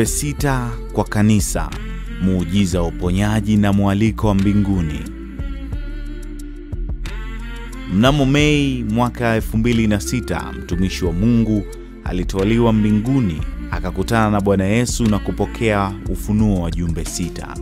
Jumbe sita kwa kanisa, muujiza wa uponyaji na mwaliko wa mbinguni. Mnamo Mei mwaka 2006 mtumishi wa Mungu alitwaliwa mbinguni akakutana na Bwana Yesu na kupokea ufunuo wa jumbe sita.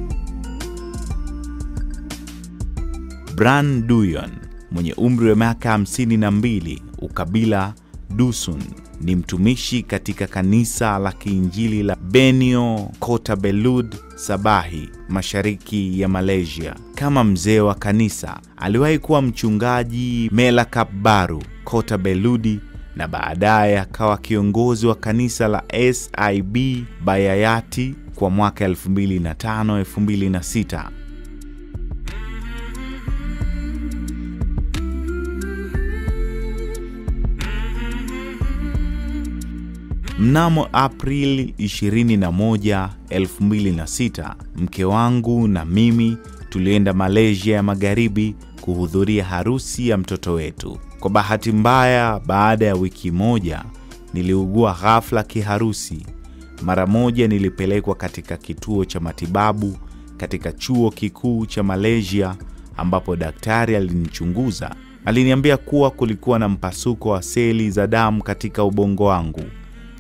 Bran Duyon mwenye umri wa miaka 52, ukabila Dusun, ni mtumishi katika kanisa la Kiinjili la Benio Kota Belud Sabahi, mashariki ya Malaysia. Kama mzee wa kanisa, aliwahi kuwa mchungaji Melakap Baru Kota Beludi, na baadaye akawa kiongozi wa kanisa la SIB Bayayati kwa mwaka 2005 Mnamo Aprili 21, 2006, mke wangu na mimi tulienda Malaysia ya Magharibi kuhudhuria harusi ya mtoto wetu. Kwa bahati mbaya, baada ya wiki moja niliugua ghafla kiharusi. Mara moja nilipelekwa katika kituo cha matibabu katika chuo kikuu cha Malaysia, ambapo daktari alinichunguza. Aliniambia kuwa kulikuwa na mpasuko wa seli za damu katika ubongo wangu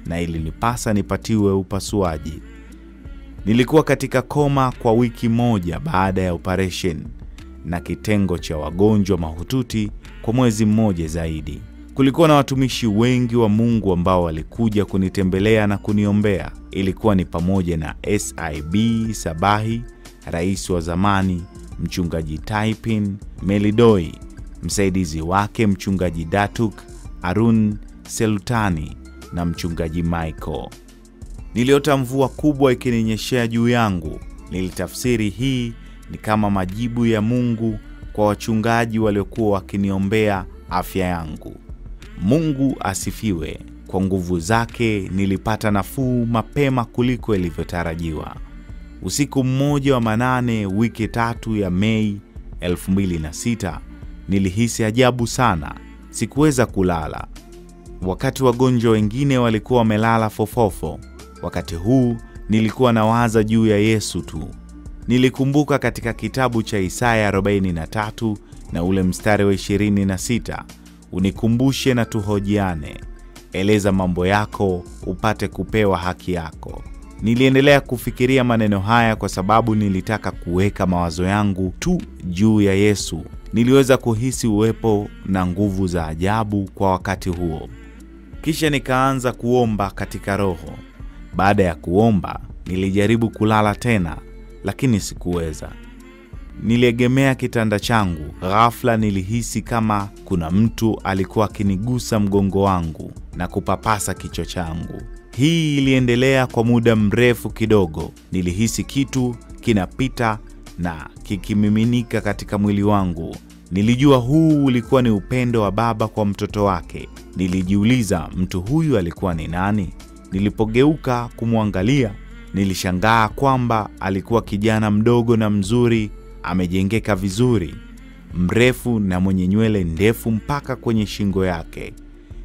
na ilinipasa nipatiwe upasuaji. Nilikuwa katika koma kwa wiki moja baada ya operesheni na kitengo cha wagonjwa mahututi kwa mwezi mmoja zaidi. Kulikuwa na watumishi wengi wa Mungu ambao walikuja kunitembelea na kuniombea. Ilikuwa ni pamoja na SIB Sabahi, rais wa zamani mchungaji Taipin Melidoi, msaidizi wake mchungaji Datuk Arun Selutani na mchungaji Michael. Niliota mvua kubwa ikininyeshea juu yangu. Nilitafsiri hii ni kama majibu ya Mungu kwa wachungaji waliokuwa wakiniombea afya yangu. Mungu asifiwe. Kwa nguvu zake nilipata nafuu mapema kuliko ilivyotarajiwa. Usiku mmoja wa manane, wiki tatu ya Mei 2006, nilihisi ajabu sana. Sikuweza kulala wakati wagonjwa wengine walikuwa wamelala fofofo. Wakati huu nilikuwa nawaza juu ya Yesu tu. Nilikumbuka katika kitabu cha Isaya 43 na ule mstari wa 26, unikumbushe na tuhojiane, eleza mambo yako upate kupewa haki yako. Niliendelea kufikiria maneno haya kwa sababu nilitaka kuweka mawazo yangu tu juu ya Yesu. Niliweza kuhisi uwepo na nguvu za ajabu kwa wakati huo. Kisha nikaanza kuomba katika Roho. Baada ya kuomba, nilijaribu kulala tena, lakini sikuweza. Niliegemea kitanda changu. Ghafla nilihisi kama kuna mtu alikuwa akinigusa mgongo wangu na kupapasa kichwa changu. Hii iliendelea kwa muda mrefu kidogo. Nilihisi kitu kinapita na kikimiminika katika mwili wangu. Nilijua huu ulikuwa ni upendo wa baba kwa mtoto wake. Nilijiuliza, mtu huyu alikuwa ni nani? Nilipogeuka kumwangalia, nilishangaa kwamba alikuwa kijana mdogo na mzuri, amejengeka vizuri, mrefu na mwenye nywele ndefu mpaka kwenye shingo yake,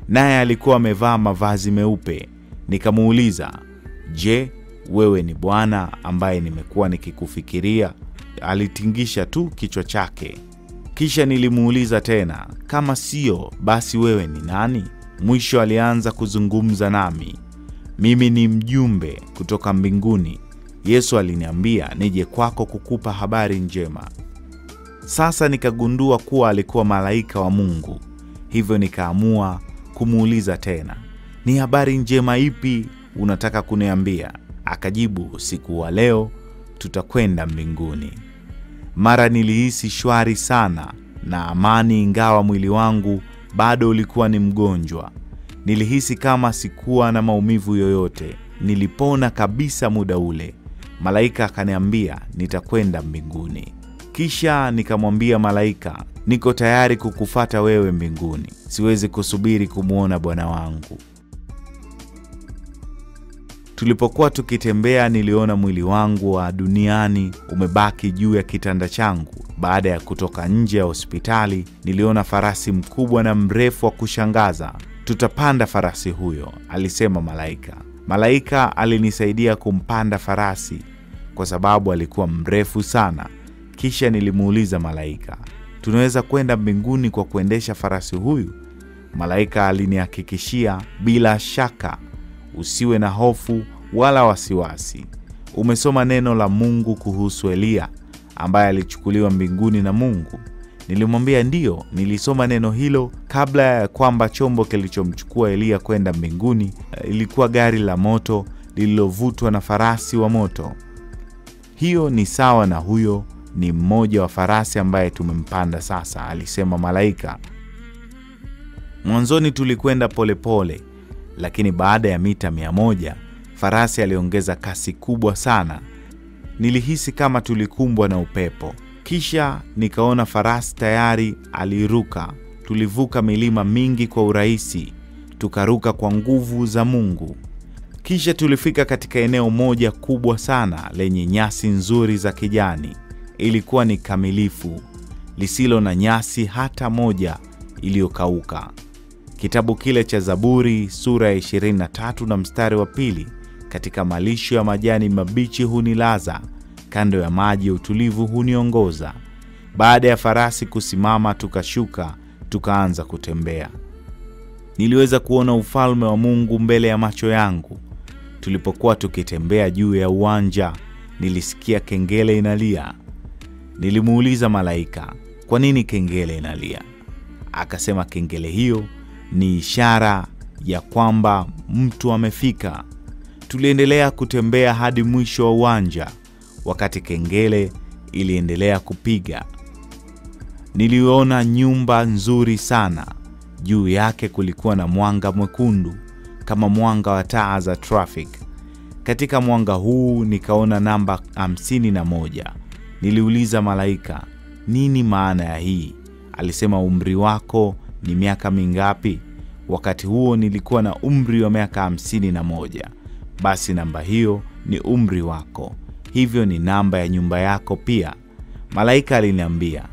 naye alikuwa amevaa mavazi meupe. Nikamuuliza, je, wewe ni Bwana ambaye nimekuwa nikikufikiria? Alitingisha tu kichwa chake. Kisha nilimuuliza tena, kama sio basi wewe ni nani? Mwisho alianza kuzungumza nami. Mimi ni mjumbe kutoka mbinguni. Yesu aliniambia nije kwako kukupa habari njema. Sasa nikagundua kuwa alikuwa malaika wa Mungu, hivyo nikaamua kumuuliza tena, ni habari njema ipi unataka kuniambia? Akajibu, siku wa leo tutakwenda mbinguni. Mara nilihisi shwari sana na amani, ingawa mwili wangu bado ulikuwa ni mgonjwa. Nilihisi kama sikuwa na maumivu yoyote. Nilipona kabisa muda ule. Malaika akaniambia nitakwenda mbinguni. Kisha nikamwambia malaika, niko tayari kukufata wewe mbinguni, siwezi kusubiri kumwona Bwana wangu. Tulipokuwa tukitembea, niliona mwili wangu wa duniani umebaki juu ya kitanda changu. Baada ya kutoka nje ya hospitali, niliona farasi mkubwa na mrefu wa kushangaza. Tutapanda farasi huyo, alisema malaika. Malaika alinisaidia kumpanda farasi kwa sababu alikuwa mrefu sana. Kisha nilimuuliza malaika, tunaweza kwenda mbinguni kwa kuendesha farasi huyu? Malaika alinihakikishia, bila shaka, usiwe na hofu wala wasiwasi. Umesoma neno la Mungu kuhusu Eliya ambaye alichukuliwa mbinguni na Mungu. Nilimwambia ndiyo, nilisoma neno hilo kabla ya kwamba chombo kilichomchukua Eliya kwenda mbinguni ilikuwa gari la moto lililovutwa na farasi wa moto. Hiyo ni sawa na huyo ni mmoja wa farasi ambaye tumempanda sasa, alisema malaika. Mwanzoni tulikwenda polepole, lakini baada ya mita mia moja farasi aliongeza kasi kubwa sana. Nilihisi kama tulikumbwa na upepo. Kisha nikaona farasi tayari aliruka. Tulivuka milima mingi kwa urahisi, tukaruka kwa nguvu za Mungu. Kisha tulifika katika eneo moja kubwa sana lenye nyasi nzuri za kijani. Ilikuwa ni kamilifu, lisilo na nyasi hata moja iliyokauka. Kitabu kile cha Zaburi sura ya 23 na mstari wa pili, katika malisho ya majani mabichi hunilaza, kando ya maji ya utulivu huniongoza. Baada ya farasi kusimama, tukashuka tukaanza kutembea. Niliweza kuona ufalme wa Mungu mbele ya macho yangu. Tulipokuwa tukitembea juu ya uwanja, nilisikia kengele inalia. Nilimuuliza malaika, kwa nini kengele inalia? Akasema kengele hiyo ni ishara ya kwamba mtu amefika. Tuliendelea kutembea hadi mwisho wa uwanja, wakati kengele iliendelea kupiga. Niliona nyumba nzuri sana. Juu yake kulikuwa na mwanga mwekundu kama mwanga wa taa za traffic. Katika mwanga huu nikaona namba hamsini na moja. Niliuliza malaika, nini maana ya hii? Alisema, umri wako ni miaka mingapi? Wakati huo nilikuwa na umri wa miaka hamsini na moja. Basi namba hiyo ni umri wako, hivyo ni namba ya nyumba yako pia. Malaika aliniambia,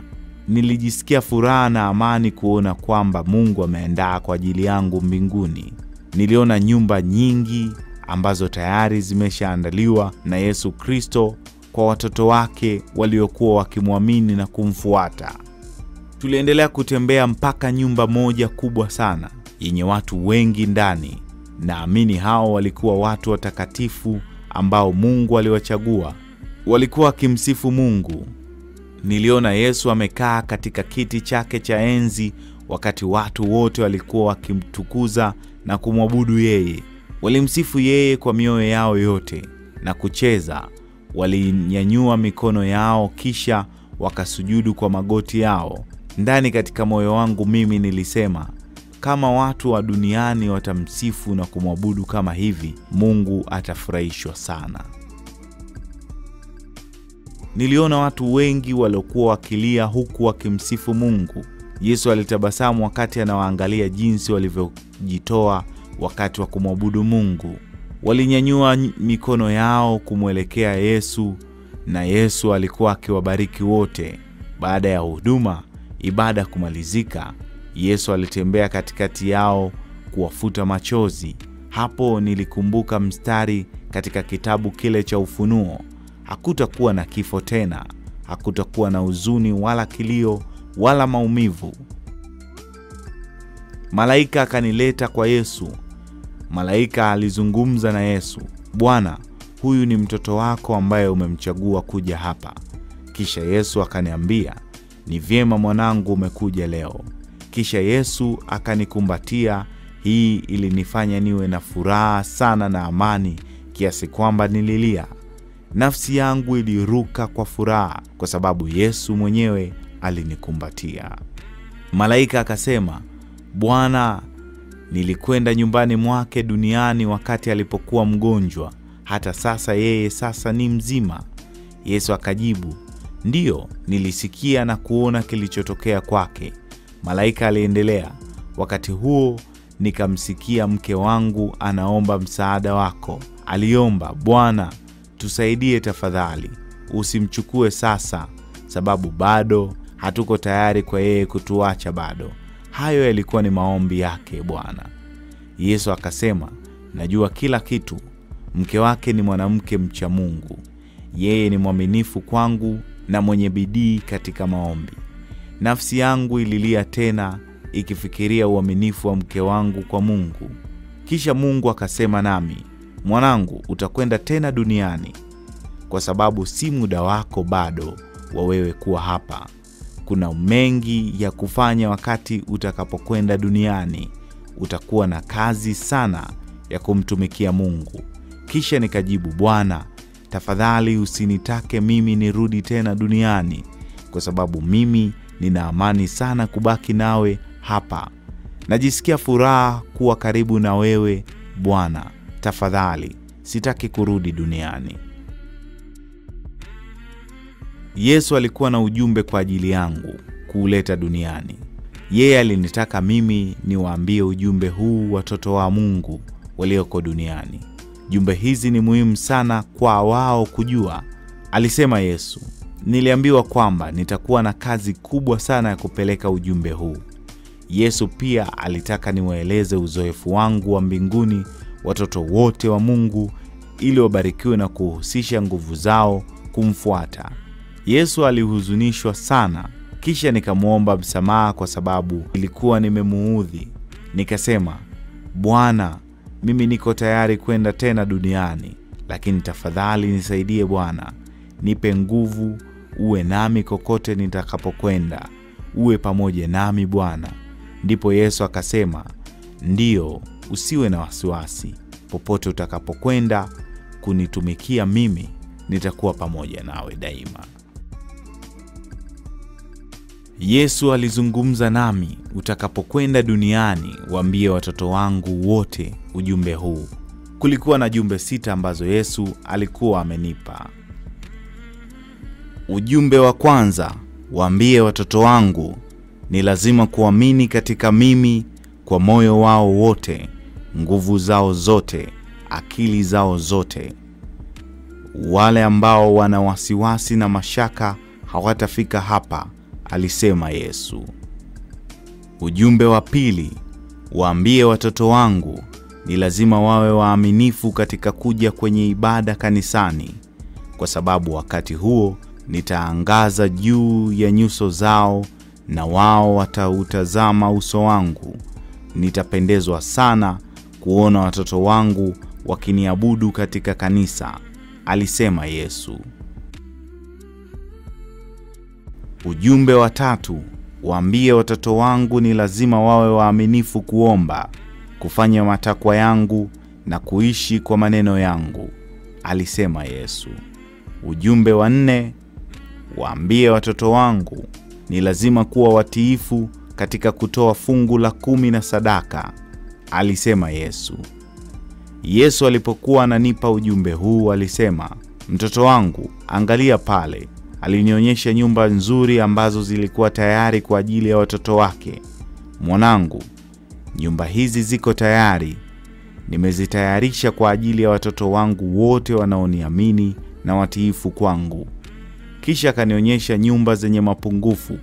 nilijisikia furaha na amani kuona kwamba Mungu ameandaa kwa ajili yangu mbinguni. Niliona nyumba nyingi ambazo tayari zimeshaandaliwa na Yesu Kristo kwa watoto wake waliokuwa wakimwamini na kumfuata. Tuliendelea kutembea mpaka nyumba moja kubwa sana yenye watu wengi ndani. Naamini hao walikuwa watu watakatifu ambao Mungu aliwachagua. Walikuwa wakimsifu Mungu. Niliona Yesu amekaa katika kiti chake cha enzi, wakati watu wote walikuwa wakimtukuza na kumwabudu yeye. Walimsifu yeye kwa mioyo yao yote na kucheza. Walinyanyua mikono yao, kisha wakasujudu kwa magoti yao. Ndani katika moyo wangu mimi nilisema, kama watu wa duniani watamsifu na kumwabudu kama hivi, Mungu atafurahishwa sana. Niliona watu wengi waliokuwa wakilia huku wakimsifu Mungu. Yesu alitabasamu wakati anawaangalia jinsi walivyojitoa wakati wa kumwabudu Mungu. Walinyanyua mikono yao kumwelekea Yesu na Yesu alikuwa akiwabariki wote. Baada ya huduma ibada kumalizika, Yesu alitembea katikati yao kuwafuta machozi. Hapo nilikumbuka mstari katika kitabu kile cha Ufunuo: hakutakuwa na kifo tena, hakutakuwa na huzuni wala kilio wala maumivu. Malaika akanileta kwa Yesu. Malaika alizungumza na Yesu, Bwana, huyu ni mtoto wako ambaye umemchagua kuja hapa. Kisha Yesu akaniambia, ni vyema mwanangu, umekuja leo. Kisha Yesu akanikumbatia. Hii ilinifanya niwe na furaha sana na amani kiasi kwamba nililia. Nafsi yangu iliruka kwa furaha kwa sababu Yesu mwenyewe alinikumbatia. Malaika akasema, Bwana, nilikwenda nyumbani mwake duniani wakati alipokuwa mgonjwa, hata sasa yeye sasa ni mzima. Yesu akajibu, ndiyo, nilisikia na kuona kilichotokea kwake. Malaika aliendelea, wakati huo nikamsikia mke wangu anaomba msaada wako. Aliomba, Bwana, tusaidie tafadhali, usimchukue sasa, sababu bado hatuko tayari kwa yeye kutuacha bado. Hayo yalikuwa ni maombi yake Bwana. Yesu akasema, najua kila kitu. Mke wake ni mwanamke mcha Mungu, yeye ni mwaminifu kwangu na mwenye bidii katika maombi. Nafsi yangu ililia tena ikifikiria uaminifu wa mke wangu kwa Mungu. Kisha Mungu akasema nami, mwanangu, utakwenda tena duniani, kwa sababu si muda wako bado wa wewe kuwa hapa. Kuna mengi ya kufanya wakati utakapokwenda duniani. Utakuwa na kazi sana ya kumtumikia Mungu. Kisha nikajibu, Bwana, tafadhali usinitake mimi nirudi tena duniani, kwa sababu mimi nina amani sana kubaki nawe hapa. Najisikia furaha kuwa karibu na wewe Bwana. Tafadhali sitaki kurudi duniani. Yesu alikuwa na ujumbe kwa ajili yangu kuuleta duniani. Yeye alinitaka mimi niwaambie ujumbe huu watoto wa Mungu walioko duniani. Jumbe hizi ni muhimu sana kwa wao kujua, alisema Yesu. Niliambiwa kwamba nitakuwa na kazi kubwa sana ya kupeleka ujumbe huu. Yesu pia alitaka niwaeleze uzoefu wangu wa mbinguni watoto wote wa Mungu ili wabarikiwe na kuhusisha nguvu zao kumfuata. Yesu alihuzunishwa sana, kisha nikamwomba msamaha kwa sababu ilikuwa nimemuudhi. Nikasema, Bwana, mimi niko tayari kwenda tena duniani, lakini tafadhali nisaidie Bwana, nipe nguvu, uwe nami kokote nitakapokwenda, uwe pamoja nami Bwana. Ndipo Yesu akasema, ndiyo, usiwe na wasiwasi. Popote utakapokwenda kunitumikia mimi, nitakuwa pamoja nawe daima. Yesu alizungumza nami, utakapokwenda duniani waambie watoto wangu wote ujumbe huu. Kulikuwa na jumbe sita ambazo Yesu alikuwa amenipa. Ujumbe wa kwanza, waambie watoto wangu ni lazima kuamini katika mimi kwa moyo wao wote, nguvu zao zote, akili zao zote. Wale ambao wana wasiwasi na mashaka hawatafika hapa, alisema Yesu. Ujumbe wa pili, waambie watoto wangu ni lazima wawe waaminifu katika kuja kwenye ibada kanisani, kwa sababu wakati huo nitaangaza juu ya nyuso zao na wao watautazama uso wangu. Nitapendezwa sana kuona watoto wangu wakiniabudu katika kanisa, alisema Yesu. Ujumbe wa tatu, waambie watoto wangu ni lazima wawe waaminifu kuomba, kufanya matakwa yangu na kuishi kwa maneno yangu, alisema Yesu. Ujumbe wa nne, waambie watoto wangu ni lazima kuwa watiifu katika kutoa fungu la kumi na sadaka, alisema Yesu. Yesu alipokuwa ananipa ujumbe huu alisema, mtoto wangu, angalia pale. Alinionyesha nyumba nzuri ambazo zilikuwa tayari kwa ajili ya watoto wake. Mwanangu, nyumba hizi ziko tayari, nimezitayarisha kwa ajili ya watoto wangu wote wanaoniamini na watiifu kwangu. Kisha akanionyesha nyumba zenye mapungufu.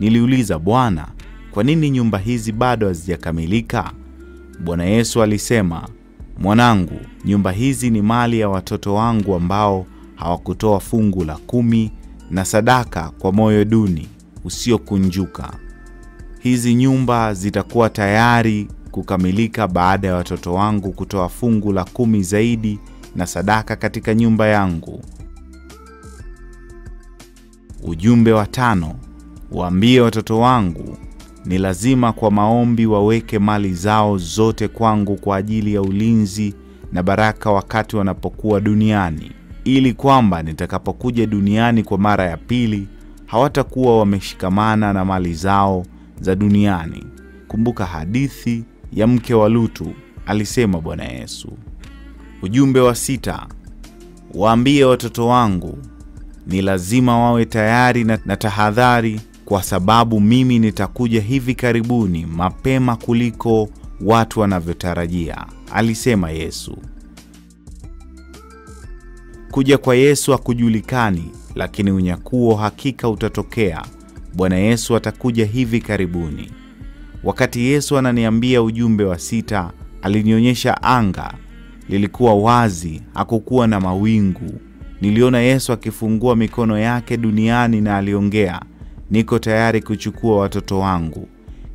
Niliuliza, Bwana, kwa nini nyumba hizi bado hazijakamilika? Bwana Yesu alisema, mwanangu, nyumba hizi ni mali ya watoto wangu ambao hawakutoa fungu la kumi na sadaka kwa moyo duni usiokunjuka. Hizi nyumba zitakuwa tayari kukamilika baada ya watoto wangu kutoa fungu la kumi zaidi na sadaka katika nyumba yangu. Ujumbe wa tano, waambie watoto wangu ni lazima kwa maombi waweke mali zao zote kwangu kwa ajili ya ulinzi na baraka wakati wanapokuwa duniani, ili kwamba nitakapokuja duniani kwa mara ya pili hawatakuwa wameshikamana na mali zao za duniani. Kumbuka hadithi ya mke wa Lutu, alisema Bwana Yesu. Ujumbe wa sita, waambie watoto wangu ni lazima wawe tayari na, na tahadhari kwa sababu mimi nitakuja hivi karibuni mapema kuliko watu wanavyotarajia, alisema Yesu. Kuja kwa Yesu hakujulikani, lakini unyakuo hakika utatokea. Bwana Yesu atakuja hivi karibuni. Wakati Yesu ananiambia ujumbe wa sita, Alinionyesha anga, lilikuwa wazi, hakukuwa na mawingu. Niliona Yesu akifungua mikono yake duniani na aliongea, niko tayari kuchukua watoto wangu.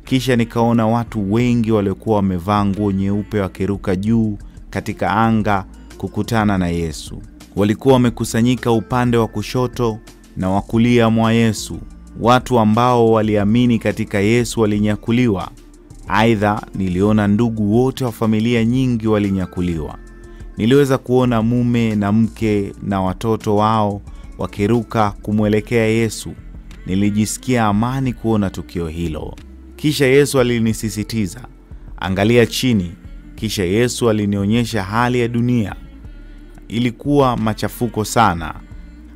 Kisha nikaona watu wengi waliokuwa wamevaa nguo nyeupe wakiruka juu katika anga kukutana na Yesu. Walikuwa wamekusanyika upande wa kushoto na wa kulia mwa Yesu. Watu ambao waliamini katika Yesu walinyakuliwa. Aidha, niliona ndugu wote wa familia nyingi walinyakuliwa. Niliweza kuona mume na mke na watoto wao wakiruka kumwelekea Yesu. Nilijisikia amani kuona tukio hilo. Kisha Yesu alinisisitiza, angalia chini. Kisha Yesu alinionyesha hali ya dunia. Ilikuwa machafuko sana.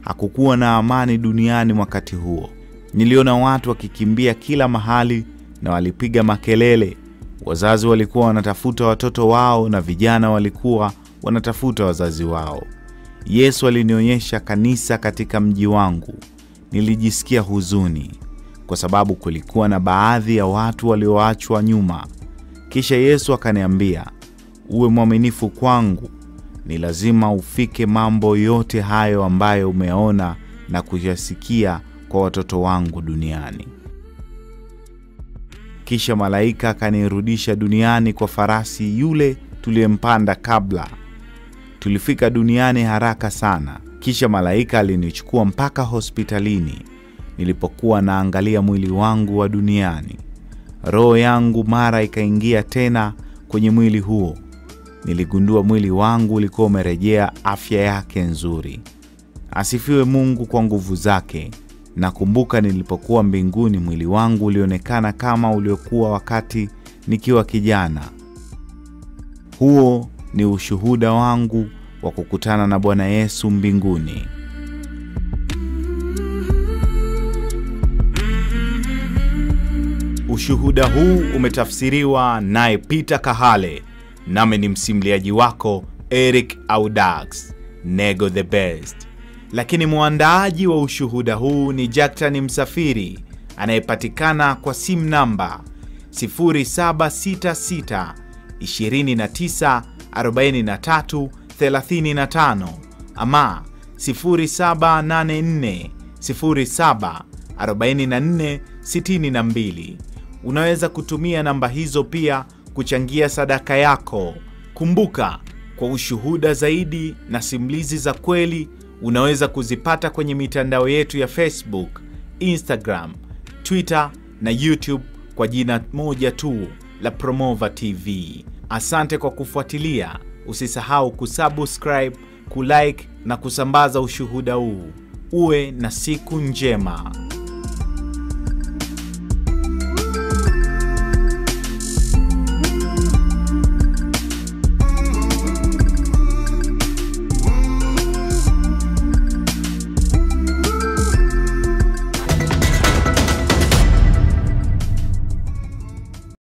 Hakukuwa na amani duniani wakati huo. Niliona watu wakikimbia kila mahali na walipiga makelele. Wazazi walikuwa wanatafuta watoto wao na vijana walikuwa wanatafuta wazazi wao. Yesu alinionyesha kanisa katika mji wangu. Nilijisikia huzuni kwa sababu kulikuwa na baadhi ya watu walioachwa nyuma. Kisha Yesu akaniambia, uwe mwaminifu kwangu. Ni lazima ufike mambo yote hayo ambayo umeona na kuyasikia kwa watoto wangu duniani. Kisha malaika akanirudisha duniani kwa farasi yule tuliyempanda kabla. Tulifika duniani haraka sana. Kisha malaika alinichukua mpaka hospitalini. Nilipokuwa naangalia mwili wangu wa duniani, roho yangu mara ikaingia tena kwenye mwili huo. Niligundua mwili wangu ulikuwa umerejea afya yake nzuri. Asifiwe Mungu kwa nguvu zake. Nakumbuka nilipokuwa mbinguni, mwili wangu ulionekana kama uliokuwa wakati nikiwa kijana. Huo ni ushuhuda wangu wa kukutana na Bwana Yesu mbinguni. Ushuhuda huu umetafsiriwa naye Peter Kahale, nami ni msimliaji wako Eric Audax Nego the Best, lakini mwandaaji wa ushuhuda huu ni Jacktan Msafiri anayepatikana kwa simu namba 0766 29 43 35 ama 0784 07 44 62. Unaweza kutumia namba hizo pia kuchangia sadaka yako. Kumbuka, kwa ushuhuda zaidi na simulizi za kweli unaweza kuzipata kwenye mitandao yetu ya Facebook, Instagram, Twitter na YouTube kwa jina moja tu la Promova TV. Asante kwa kufuatilia. Usisahau kusubscribe, kulike na kusambaza ushuhuda huu. Uwe na siku njema.